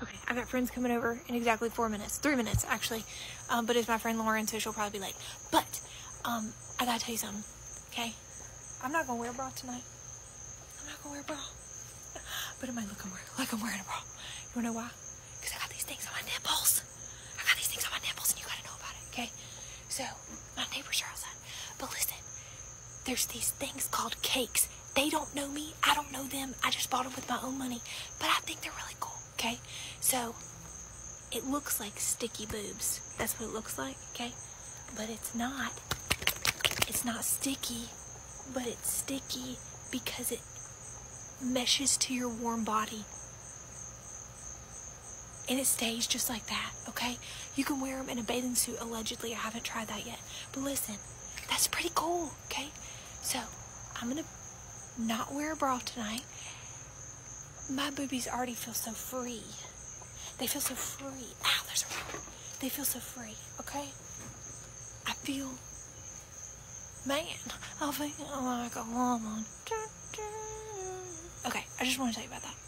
Okay, I got friends coming over in exactly four minutes, three minutes actually. Um, but it's my friend Lauren, so she'll probably be late. But um, I gotta tell you something, okay? I'm not gonna wear a bra tonight. I'm not gonna wear a bra. But it might look like I'm wearing a bra. You wanna know why? Because I got these things on my nipples. I got these things on my nipples, and you gotta know about it, okay? So my neighbors are outside. But listen, there's these things called cakes. They don't know me. I don't know them. I just bought them with my own money. But I think they're really cool. Okay? So it looks like sticky boobs. That's what it looks like, okay? But it's not. It's not sticky, but it's sticky because it meshes to your warm body. And it stays just like that, okay? You can wear them in a bathing suit, allegedly. I haven't tried that yet. But listen, that's pretty cool, okay? So, I'm gonna not wear a bra tonight. My boobies already feel so free. They feel so free. Ow, there's a rock. They feel so free, okay? I feel, man, I feel like a woman. Okay, I just want to tell you about that.